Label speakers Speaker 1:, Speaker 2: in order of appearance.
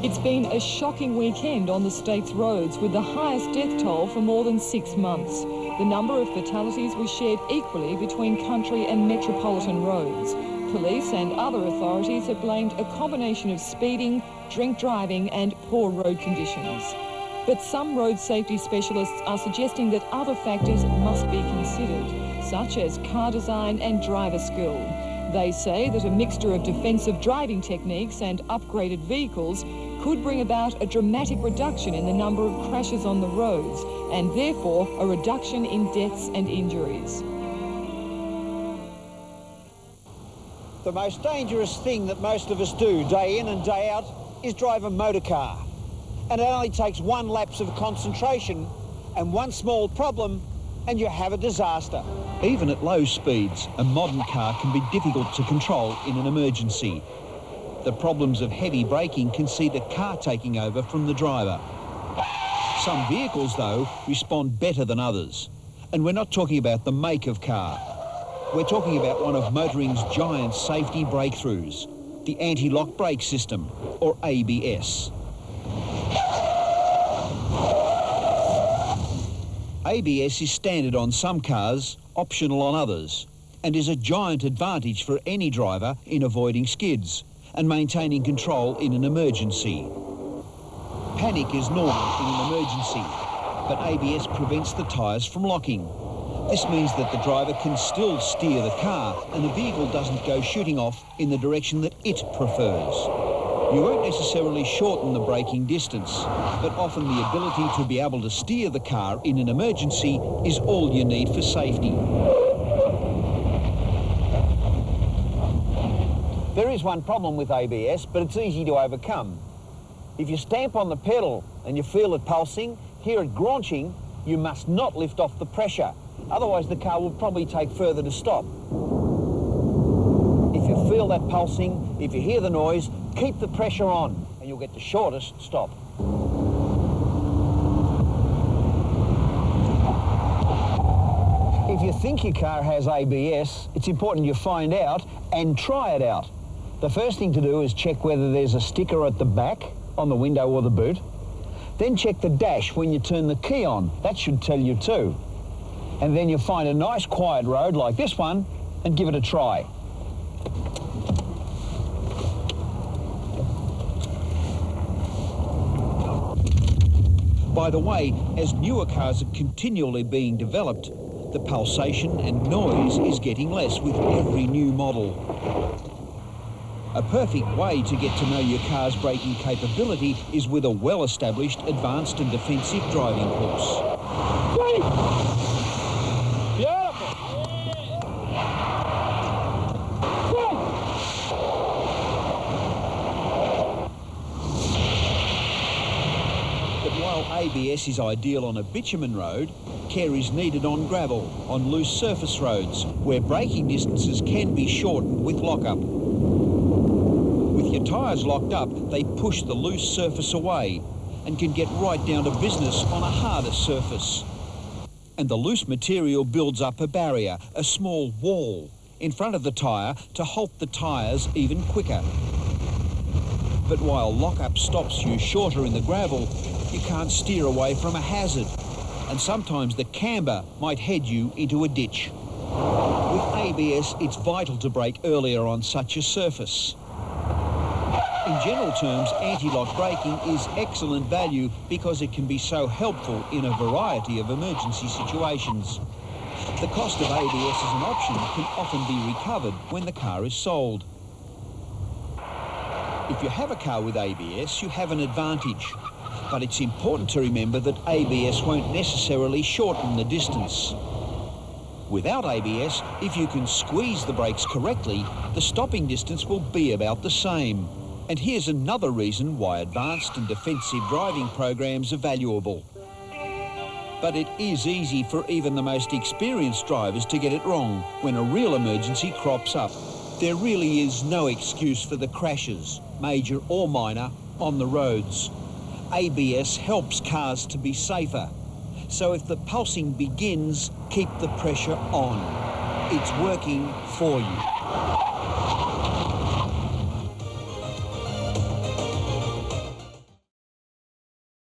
Speaker 1: It's been a shocking weekend on the state's roads with the highest death toll for more than six months. The number of fatalities was shared equally between country and metropolitan roads. Police and other authorities have blamed a combination of speeding, drink driving and poor road conditions. But some road safety specialists are suggesting that other factors must be considered, such as car design and driver skill. They say that a mixture of defensive driving techniques and upgraded vehicles could bring about a dramatic reduction in the number of crashes on the roads and therefore a reduction in deaths and injuries.
Speaker 2: The most dangerous thing that most of us do day in and day out is drive a motor car. And it only takes one lapse of concentration and one small problem and you have a disaster.
Speaker 3: Even at low speeds, a modern car can be difficult to control in an emergency. The problems of heavy braking can see the car taking over from the driver. Some vehicles, though, respond better than others. And we're not talking about the make of car. We're talking about one of motoring's giant safety breakthroughs, the anti-lock brake system, or ABS. ABS is standard on some cars, optional on others, and is a giant advantage for any driver in avoiding skids and maintaining control in an emergency. Panic is normal in an emergency, but ABS prevents the tyres from locking. This means that the driver can still steer the car and the vehicle doesn't go shooting off in the direction that it prefers. You won't necessarily shorten the braking distance, but often the ability to be able to steer the car in an emergency is all you need for safety.
Speaker 2: There is one problem with ABS, but it's easy to overcome. If you stamp on the pedal and you feel it pulsing, hear it graunching, you must not lift off the pressure. Otherwise the car will probably take further to stop. If you feel that pulsing, if you hear the noise, keep the pressure on and you'll get the shortest stop. If you think your car has ABS, it's important you find out and try it out. The first thing to do is check whether there's a sticker at the back on the window or the boot. Then check the dash when you turn the key on. That should tell you too. And then you'll find a nice quiet road like this one and give it a try.
Speaker 3: By the way, as newer cars are continually being developed, the pulsation and noise is getting less with every new model. A perfect way to get to know your car's braking capability is with a well-established advanced and defensive driving course. Beautiful. While ABS is ideal on a bitumen road, care is needed on gravel, on loose surface roads, where braking distances can be shortened with lockup. With your tyres locked up, they push the loose surface away and can get right down to business on a harder surface. And the loose material builds up a barrier, a small wall, in front of the tyre to halt the tyres even quicker. But while lockup stops you shorter in the gravel, you can't steer away from a hazard. And sometimes the camber might head you into a ditch. ABS, it's vital to brake earlier on such a surface. In general terms, anti-lock braking is excellent value because it can be so helpful in a variety of emergency situations. The cost of ABS as an option can often be recovered when the car is sold. If you have a car with ABS, you have an advantage. But it's important to remember that ABS won't necessarily shorten the distance. Without ABS, if you can squeeze the brakes correctly, the stopping distance will be about the same. And here's another reason why advanced and defensive driving programs are valuable. But it is easy for even the most experienced drivers to get it wrong when a real emergency crops up. There really is no excuse for the crashes, major or minor, on the roads. ABS helps cars to be safer. So if the pulsing begins, keep the pressure on. It's working for you.